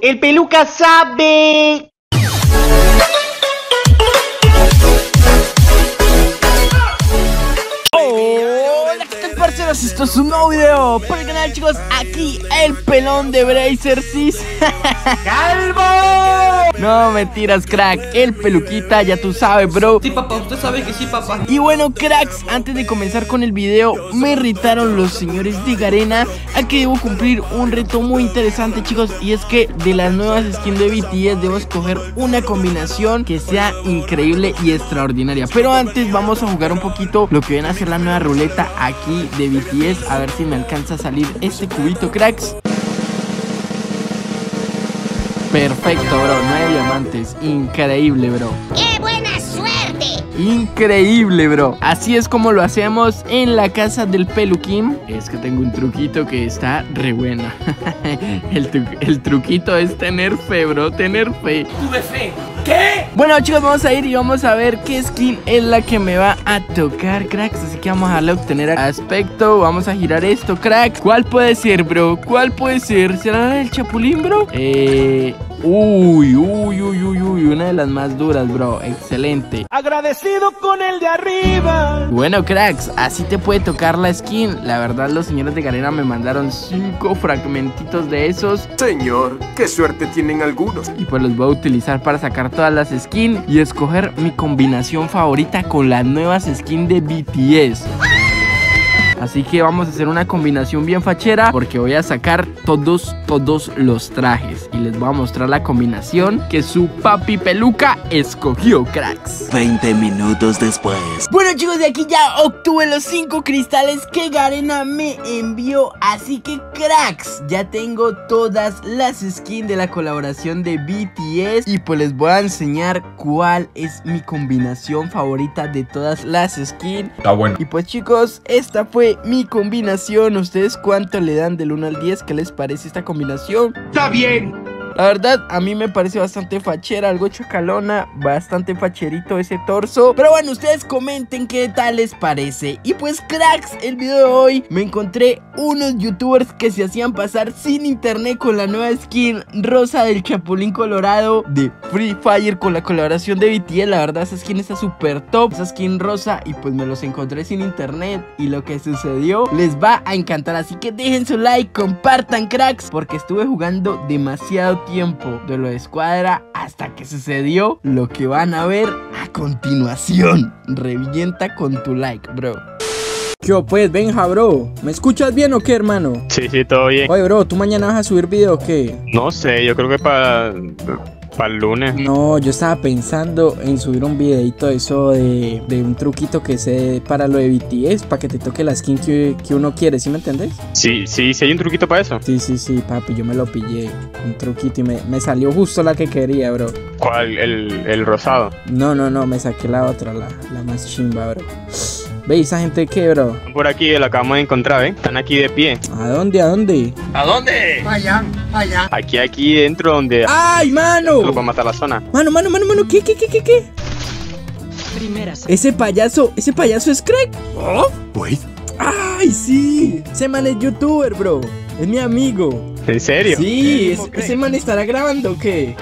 El peluca sabe. Hola, ¿qué tal parceros? Esto es un nuevo video por el canal chicos, aquí el pelón de Bracer Sis ¡Calvo! No, mentiras crack, el peluquita, ya tú sabes bro. Sí, papá, usted sabe que sí, papá. Y bueno cracks, antes de comenzar con el video Me irritaron los señores de Garena A que debo cumplir un reto muy interesante chicos Y es que de las nuevas skins de BTS Debo escoger una combinación que sea increíble y extraordinaria. Pero antes vamos a jugar un poquito lo que viene a ser la nueva ruleta aquí de BTS A ver si me alcanza a salir este cubito cracks Perfecto, bro. Nueve diamantes. Increíble, bro. ¡Qué buena suerte! Increíble, bro. Así es como lo hacemos en la casa del peluquín. Es que tengo un truquito que está re bueno. el, tru- el truquito es tener fe, bro. Tener fe. Tuve fe. ¿Qué? Bueno, chicos, vamos a ir y vamos a ver qué skin es la que me va a tocar, cracks. Así que vamos a darle a obtener aspecto. Vamos a girar esto, crack. ¿Cuál puede ser, bro? ¿Cuál puede ser? ¿Será del chapulín, bro? Eh. Uy, uy, uy, uy, uy. Una de las más duras, bro. Excelente. Agradecido con el de arriba. Bueno, cracks, así te puede tocar la skin. La verdad, los señores de Garena me mandaron cinco fragmentitos de esos. Señor, qué suerte tienen algunos. Y pues los voy a utilizar para sacar todas las skins y escoger mi combinación favorita con las nuevas skins de BTS. Así que vamos a hacer una combinación bien fachera porque voy a sacar todos, todos los trajes. Y les voy a mostrar la combinación que su papi peluca escogió, cracks. 20 minutos después. Bueno chicos, de aquí ya obtuve los 5 cristales que Garena me envió Así que cracks, ya tengo todas las skins de la colaboración de BTS Y pues les voy a enseñar cuál es mi combinación favorita de todas las skins Está bueno. Y pues chicos, esta fue mi combinación ¿Ustedes cuánto le dan del 1 al 10? ¿Qué les parece esta combinación? Está bien. La verdad, a mí me parece bastante fachera, algo chacalona, bastante facherito ese torso. Pero bueno, ustedes comenten qué tal les parece. Y pues cracks, el video de hoy me encontré unos youtubers que se hacían pasar sin internet con la nueva skin rosa del Chapulín Colorado de Free Fire con la colaboración de BTS. La verdad, esa skin está súper top, esa skin rosa. Y pues me los encontré sin internet. Y lo que sucedió les va a encantar. Así que dejen su like, compartan cracks, porque estuve jugando demasiado tiempo de lo de escuadra hasta que sucedió lo que van a ver a continuación. Revienta con tu like, bro. ¿Qué pues, Benja, bro? ¿Me escuchas bien o qué, hermano? Sí, sí, todo bien. Oye, bro, ¿tú mañana vas a subir video o qué? No sé, yo creo que para para el lunes. No, yo estaba pensando en subir un videito de eso de, de un truquito que sé para lo de BTS, para que te toque la skin que, que uno quiere, ¿sí me entendés? Sí, sí, sí hay un truquito para eso. Sí, sí, sí, papi, yo me lo pillé. Un truquito y me, me salió justo la que quería, bro. ¿Cuál? El, el rosado. No, no, no, me saqué la otra, la, la más chimba, bro. ¿Veis esa gente qué, bro? Están Por aquí lo acabamos de encontrar, ¿eh? Están aquí de pie. ¿A dónde? ¿A dónde? ¿A dónde? Aquí, aquí dentro donde ¡Ay, mano! lo para matar la zona. Mano, mano, mano, mano, ¿qué, qué, qué, qué, qué? Ese payaso, ese payaso es crack. Wait. ¡Ay, sí! Ese man es youtuber, bro. Es mi amigo. ¿En serio? Sí, es- ese man estará grabando o qué?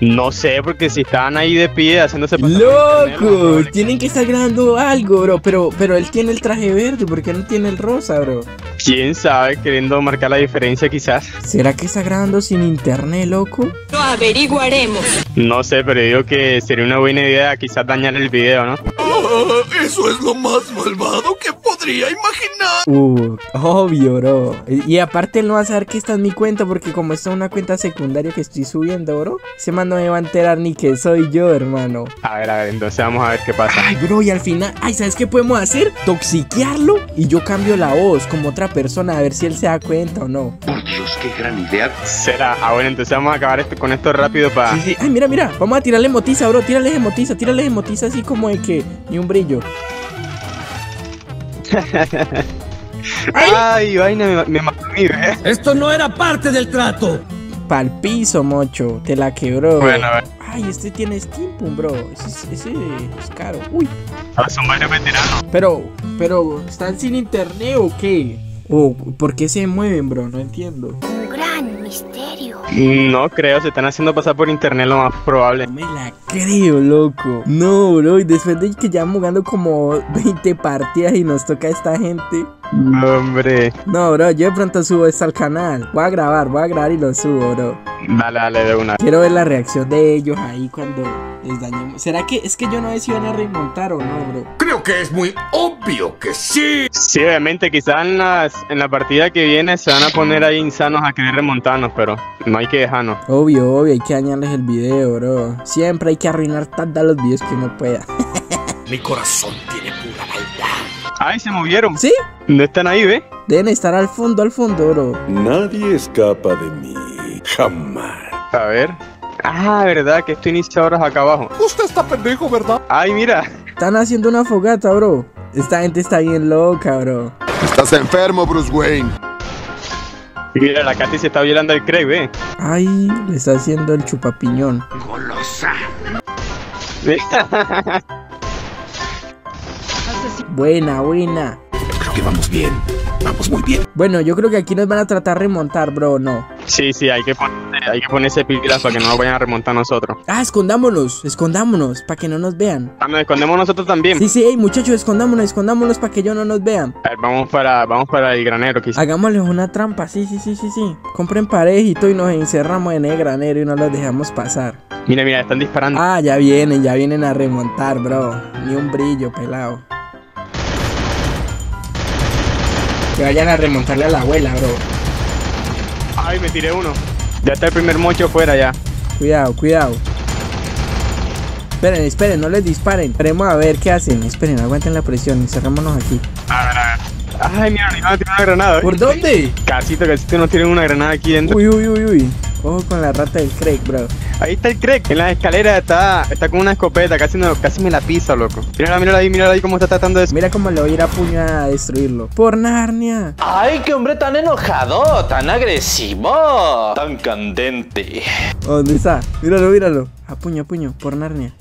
No sé, porque si estaban ahí de pie haciéndose pasar ¡Loco! Tienen que estar grabando algo, bro. Pero, pero él tiene el traje verde, ¿por qué no tiene el rosa, bro? ¿Quién sabe? Queriendo marcar la diferencia quizás. ¿Será que está grabando sin internet, loco? Lo averiguaremos. No sé, pero digo que sería una buena idea quizás dañar el video, ¿no? Ah, eso es lo más malvado que podría imaginar. Uh, obvio, bro. Y y aparte él no va a saber que esta es mi cuenta porque como esta es una cuenta secundaria que estoy subiendo, bro, ese man no me va a enterar ni que soy yo, hermano. A ver, a ver, entonces vamos a ver qué pasa. Ay, bro, y al final, ay, ¿sabes qué podemos hacer? Toxiquearlo y yo cambio la voz como otra persona a ver si él se da cuenta o no. Por Dios, qué gran idea. Será. Ah, bueno, entonces vamos a acabar esto, con esto rápido para... Sí, sí. Ay, mira, mira, vamos a tirarle motiza, bro, tírale de motiza, tírale de motiza así como de que ni un brillo. Ay, vaina, me, me mató a mí, ¿eh? Esto no era parte del trato. Pa'l piso, mocho, te la quebró. Bueno, a ver. Ay, este tiene Steam, bro. Ese, ese es caro. Uy. Ah, son varios veteranos. Pero, pero, ¿están sin internet o qué? ¿O por qué se mueven, bro? No entiendo. No creo, se están haciendo pasar por internet lo más probable. No me la creo, loco. No, bro. Y después de que ya jugando como 20 partidas y nos toca esta gente. No, hombre. No, bro. Yo de pronto subo esto al canal. Voy a grabar, voy a grabar y lo subo, bro. Dale, dale de una. Quiero ver la reacción de ellos ahí cuando les dañemos. ¿Será que es que yo no sé si van a remontar o no, bro? Creo que es muy obvio que sí. Sí, obviamente, quizás en, las, en la partida que viene se van a poner ahí insanos a querer remontarnos, pero no hay que dejarnos. Obvio, obvio, hay que dañarles el video, bro. Siempre hay que arruinar tantos los videos que uno pueda. Mi corazón tiene pura maldad. Ay, se movieron. ¿Sí? No están ahí, ¿ve? Deben estar al fondo, al fondo, bro. Nadie escapa de mí. Jamás. A ver. Ah, verdad, que esto inicia ahora acá abajo. Usted está pendejo, ¿verdad? Ay, mira. Están haciendo una fogata, bro. Esta gente está bien loca, bro. Estás enfermo, Bruce Wayne. Mira, la Katy se está violando al Craig, ¿ve? Ay, le está haciendo el chupapiñón. Buena, buena. Creo que vamos bien. Vamos muy bien. Bueno, yo creo que aquí nos van a tratar de remontar, bro, ¿no? Sí, sí, hay que, poner, hay que ponerse pilas para que no nos vayan a remontar a nosotros. Ah, escondámonos, escondámonos, para que no nos vean. Ah, nos escondemos nosotros también. Sí, sí, hey, muchachos, escondámonos, escondámonos para que ellos no nos vean. A ver, vamos para, vamos para el granero, quizás. Hagámosles una trampa, sí, sí, sí, sí, sí. Compren parejito y nos encerramos en el granero y no los dejamos pasar. Mira, mira, están disparando. Ah, ya vienen, ya vienen a remontar, bro. Ni un brillo, pelado. Que vayan a remontarle a la abuela, bro. Ay, me tiré uno. Ya está el primer mocho fuera ya. Cuidado, cuidado. Esperen, esperen, no les disparen. Esperemos a ver qué hacen. Esperen, aguanten la presión y cerrémonos aquí. A ver, a ver. Ay, mira, a tirar una granada. ¿eh? ¿Por dónde? Casito, casito nos tienen una granada aquí dentro. Uy, uy, uy, uy. Ojo con la rata del Craig, bro. Ahí está el Craig. En las escaleras está, está con una escopeta. Casi, no, casi me la pisa, loco. Mírala, mírala ahí, mírala ahí cómo está tratando de... Mira cómo le voy a ir a puño a destruirlo. Por Narnia. Ay, qué hombre tan enojado, tan agresivo, tan candente. ¿Dónde está? Míralo, míralo. A puño, a puño. Por Narnia.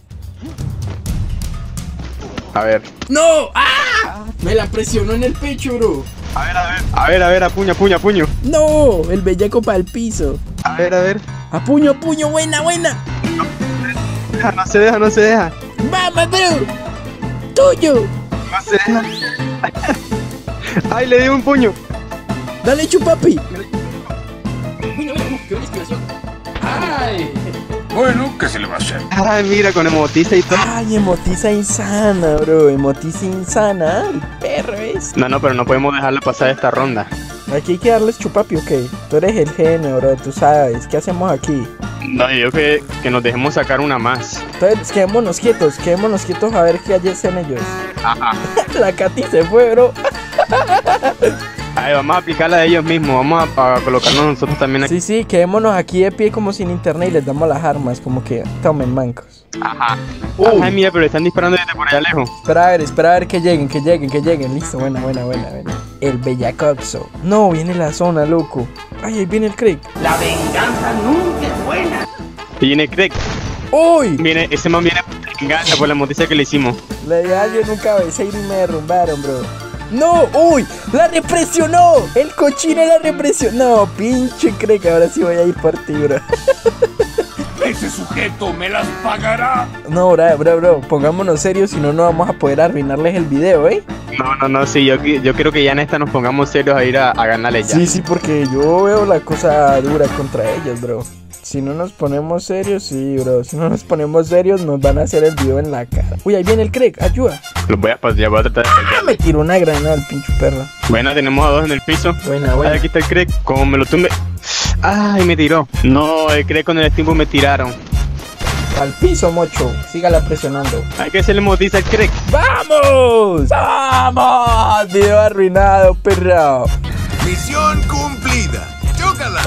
A ver. ¡No! ¡Ah! Me la presionó en el pecho, bro. A ver, a ver. A ver, a ver, a puño, a puño, a puño. ¡No! El bellaco para el piso. A ver, a ver. A puño, a puño. Buena, buena. Deja, no se deja, no se deja. ¡Vamos, bro! ¡Tuyo! No se deja. Ay, le di un puño. Dale, chupapi. Bueno, ¿qué se le va a hacer? Ay, mira, con emotiza y todo. Ay, emotiza insana, bro. Emotiza insana. El perro es. No, no, pero no podemos dejarlo pasar esta ronda. Aquí hay que darles chupapi, ok. Tú eres el genio, bro. Tú sabes. ¿Qué hacemos aquí? No, yo que, que nos dejemos sacar una más. Entonces, quedémonos quietos. Quedémonos quietos a ver qué hacen ellos. Ajá. La Katy se fue, bro. A ver, vamos a aplicarla de ellos mismos. Vamos a, a colocarnos nosotros también aquí. Sí, sí, quedémonos aquí de pie como sin internet y les damos las armas. Como que tomen mancos. Ajá. Ay, mira, pero están disparando desde por allá lejos. Espera a ver, espera a ver que lleguen, que lleguen, que lleguen. Listo, buena, buena, buena, buena. El Bellacoxo. No, viene la zona, loco. Ay, ahí viene el Craig. Y viene Craig. ¡Uy! Viene, ese man viene por venganza por la noticia que le hicimos. Le di a alguien un cabeceiro y me derrumbaron, bro. ¡No! ¡Uy! ¡La represionó! ¡El cochino la represionó! ¡Pinche Craig! Ahora sí voy a ir por ti, bro. Ese sujeto me las pagará. No, bro, bro, bro. Pongámonos serios, si no, no vamos a poder arruinarles el video, ¿eh? No, no, no, sí, yo, yo creo que ya en esta nos pongamos serios a ir a, a ganarle ya. Sí, sí, porque yo veo la cosa dura contra ellos, bro. Si no nos ponemos serios, sí, bro. Si no nos ponemos serios, nos van a hacer el video en la cara. Uy, ahí viene el Craig, ayuda. Los voy a, pues, ya voy a tratar de Ah, me tiró una granada el pinche perro. Bueno, tenemos a dos en el piso. Buena, buena. aquí está el Craig. Como me lo tumbe. Ay, me tiró. No, el Craig con el steamboat me tiraron. Al piso, mocho. Sígala presionando. Hay que hacerle motiza al Craig. ¡Vamos! ¡Vamos! Video arruinado, perro. Misión cumplida. Chócala.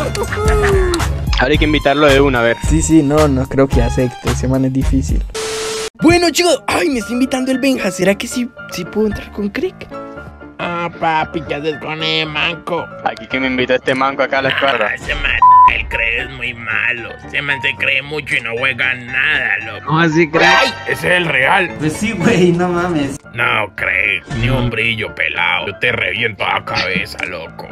Ahora hay que invitarlo de una, a ver. Sí, sí, no, no creo que acepte. Ese man es difícil. Bueno, chicos. Ay, me está invitando el Benja. ¿Será que sí, sí puedo entrar con Crick? Ah, papi, ¿qué haces con el manco? Aquí que me invita este manco acá a la escuadra. Ese man, el cree es muy malo. Se man se cree mucho y no juega nada, loco. ¿Cómo así, crack? Ese es el real. Pues sí, güey, no mames. No, Craig, ni un brillo pelado. Yo te reviento la cabeza, loco.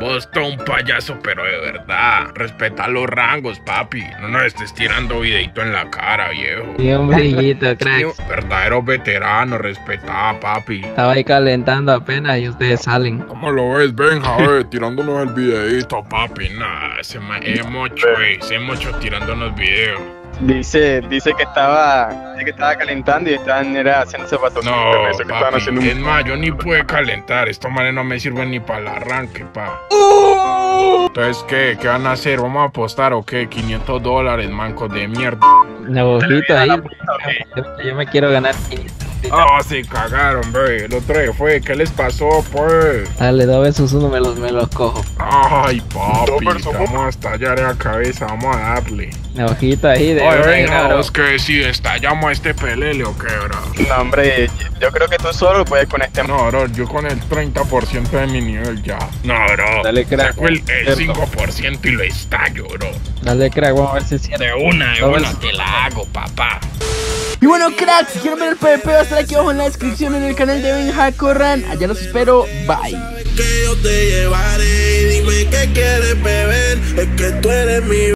Vos sos un payaso, pero de verdad. Respeta los rangos, papi. No nos estés tirando videito en la cara, viejo. Ni un brillito, crack. Verdadero veterano, respetá, papi. Estaba ahí calentando apenas y ustedes salen. ¿Cómo lo ves, Benja? ver, tirándonos el videito, papi. Nah, ese es mucho, eh. Ese mucho tirándonos videos. Dice, dice que estaba, dice que estaba calentando y estaban era haciéndose pasos. No, eso que estaban papi, haciendo un- es más, yo ni pude calentar. Estos manes no me sirven ni para el arranque, pa. Entonces, ¿qué? ¿Qué van a hacer? ¿Vamos a apostar o qué? 500 dólares, mancos de mierda. Una bojita ahí. Yo, yo me quiero ganar 500. Ah, se cagaron, bro. El otro fue. ¿Qué les pasó, pues? Dale, dos versus uno me los, me los cojo. Ay, papi. Vamos a estallar la cabeza. Vamos a darle. Una hojita ahí de. Oye, venga, vos que decides. ¿Estallamos a este pelele o qué, bro? No, hombre, yo creo que tú solo puedes con este. No, bro, yo con el 30% de mi nivel ya. No, bro. Dale, crack. Saco el, el Cierto. 5% y lo estallo, bro. Dale, crack, vamos a ver si es cierto. De una, de una te la hago, papá. Y bueno, cracks, si quieren ver el PvP, va aquí abajo en la descripción en el canal de Benja Corran. Allá los espero. Bye. Que yo te llevaré dime qué quieres beber. Es que tú eres mi